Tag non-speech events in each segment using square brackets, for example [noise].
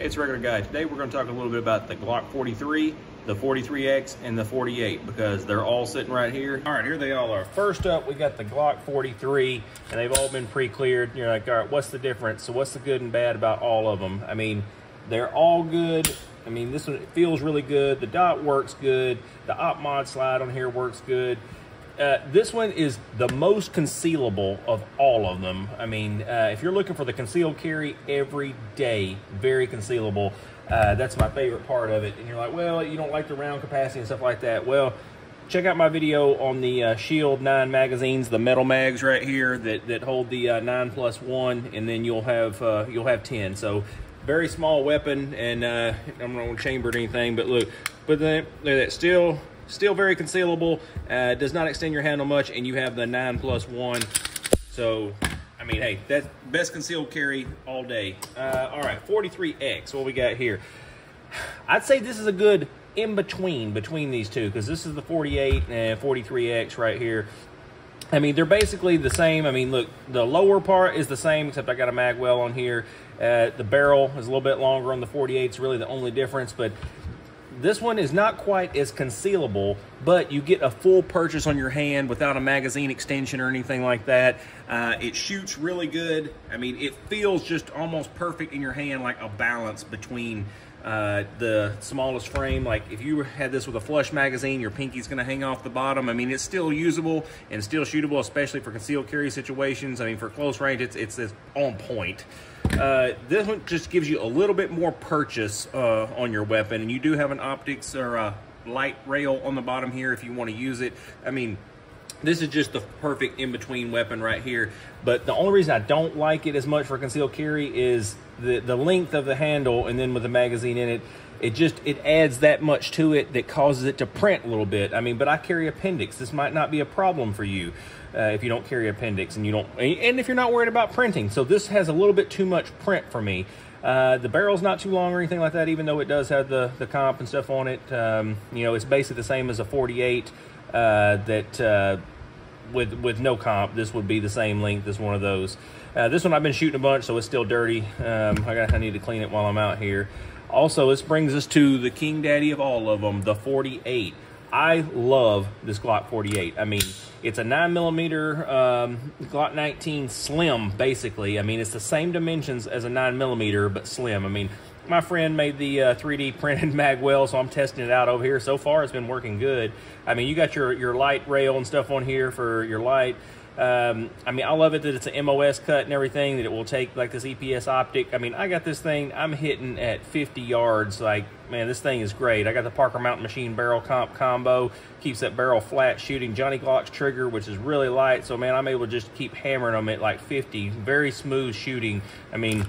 It's Regular Guy. Today we're going to talk a little bit about the Glock 43, the 43X, and the 48 because they're all sitting right here. All right, here they all are. First up, we got the Glock 43, and they've all been pre-cleared. You're like, all right, what's the difference? So what's the good and bad about all of them? I mean, they're all good. I mean, this one feels really good. The dot works good. The op mod slide on here works good. Uh, this one is the most concealable of all of them. I mean, uh, if you're looking for the concealed carry every day, very concealable. Uh, that's my favorite part of it. And you're like, well, you don't like the round capacity and stuff like that. Well, check out my video on the uh, Shield 9 magazines, the metal mags right here that, that hold the uh, 9 plus 1, and then you'll have you'll have 10. So very small weapon, and I'm not going to chamber anything, but look, but then that still Still very concealable, uh, does not extend your handle much, and you have the 9 plus 1. So, I mean, hey, that's best concealed carry all day. Uh, all right, 43X, what we got here? I'd say this is a good in-between between these two, because this is the 48 and 43X right here. I mean, they're basically the same. I mean, look, the lower part is the same, except I got a magwell on here. Uh, the barrel is a little bit longer on the 48. It's really the only difference, but this one is not quite as concealable, but you get a full purchase on your hand without a magazine extension or anything like that. Uh, it shoots really good. I mean, it feels just almost perfect in your hand, like a balance between uh, the smallest frame. Like if you had this with a flush magazine, your pinky's gonna hang off the bottom. I mean, it's still usable and still shootable, especially for concealed carry situations. I mean, for close range, it's, it's, it's on point. Uh, this one just gives you a little bit more purchase uh, on your weapon, and you do have an optics or a light rail on the bottom here if you want to use it. I mean, this is just the perfect in-between weapon right here. But the only reason I don't like it as much for concealed carry is the, the length of the handle and then with the magazine in it, it just, it adds that much to it that causes it to print a little bit. I mean, but I carry appendix. This might not be a problem for you uh, if you don't carry appendix and you don't, and if you're not worried about printing. So this has a little bit too much print for me. Uh, the barrel's not too long or anything like that, even though it does have the, the comp and stuff on it. Um, you know, it's basically the same as a 48 uh, that uh, with with no comp, this would be the same length as one of those. Uh, this one I've been shooting a bunch, so it's still dirty. Um, I, got, I need to clean it while I'm out here. Also, this brings us to the king daddy of all of them, the 48. I love this Glock 48. I mean, it's a 9 millimeter um, Glock 19 slim, basically. I mean, it's the same dimensions as a 9 millimeter, but slim. I mean, my friend made the uh, 3D printed [laughs] magwell, so I'm testing it out over here. So far, it's been working good. I mean, you got your, your light rail and stuff on here for your light. Um, I mean, I love it that it's an MOS cut and everything, that it will take like this EPS optic. I mean, I got this thing, I'm hitting at 50 yards. Like, man, this thing is great. I got the Parker Mountain Machine barrel comp combo, keeps that barrel flat shooting. Johnny Glock's trigger, which is really light. So, man, I'm able to just keep hammering them at like 50. Very smooth shooting. I mean,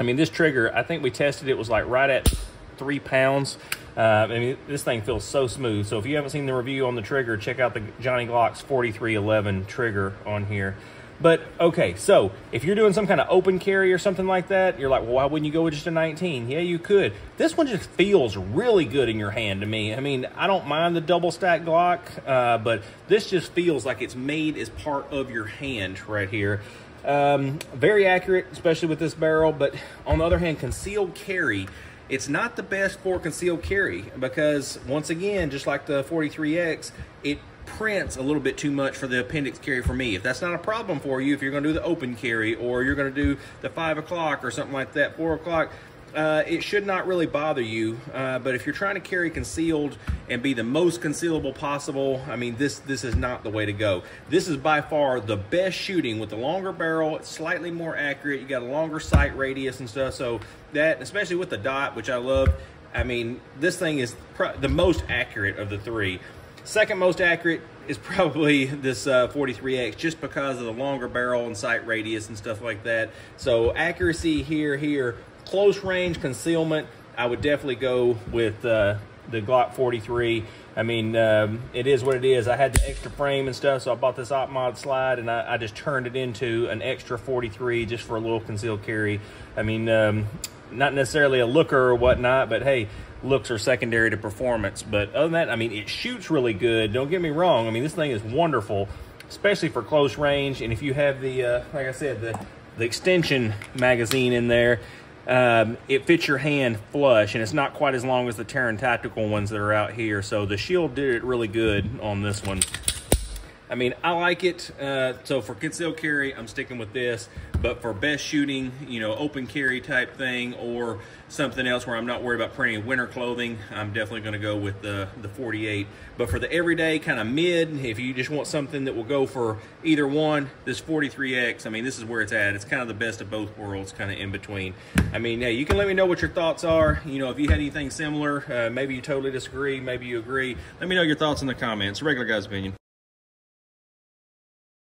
I mean, this trigger, I think we tested it was like right at three pounds. Uh, I mean, this thing feels so smooth. So if you haven't seen the review on the trigger, check out the Johnny Glock's 4311 trigger on here. But okay, so if you're doing some kind of open carry or something like that, you're like, well, why wouldn't you go with just a 19? Yeah, you could. This one just feels really good in your hand to me. I mean, I don't mind the double stack Glock, uh, but this just feels like it's made as part of your hand right here. Um, very accurate, especially with this barrel, but on the other hand, concealed carry, it's not the best for concealed carry because once again, just like the 43X, it prints a little bit too much for the appendix carry for me. If that's not a problem for you, if you're gonna do the open carry or you're gonna do the five o'clock or something like that, four o'clock, uh, it should not really bother you. Uh, but if you're trying to carry concealed and be the most concealable possible, I mean, this this is not the way to go. This is by far the best shooting with the longer barrel. It's slightly more accurate. You got a longer sight radius and stuff. So that, especially with the dot, which I love, I mean, this thing is the most accurate of the three. Second most accurate is [laughs] probably this uh, 43X just because of the longer barrel and sight radius and stuff like that. So accuracy here, here, close range concealment, I would definitely go with uh, the Glock 43. I mean, um, it is what it is. I had the extra frame and stuff, so I bought this op mod slide and I, I just turned it into an extra 43 just for a little concealed carry. I mean, um, not necessarily a looker or whatnot, but hey, looks are secondary to performance. But other than that, I mean, it shoots really good. Don't get me wrong. I mean, this thing is wonderful, especially for close range. And if you have the, uh, like I said, the, the extension magazine in there, um, it fits your hand flush, and it's not quite as long as the Taran Tactical ones that are out here. So the Shield did it really good on this one. I mean, I like it. Uh, so for concealed carry, I'm sticking with this. But for best shooting, you know, open carry type thing or something else where I'm not worried about printing winter clothing, I'm definitely going to go with the, the 48. But for the everyday kind of mid, if you just want something that will go for either one, this 43X, I mean, this is where it's at. It's kind of the best of both worlds, kind of in between. I mean, hey, you can let me know what your thoughts are. You know, if you had anything similar, uh, maybe you totally disagree, maybe you agree. Let me know your thoughts in the comments. Regular Guy's Opinion.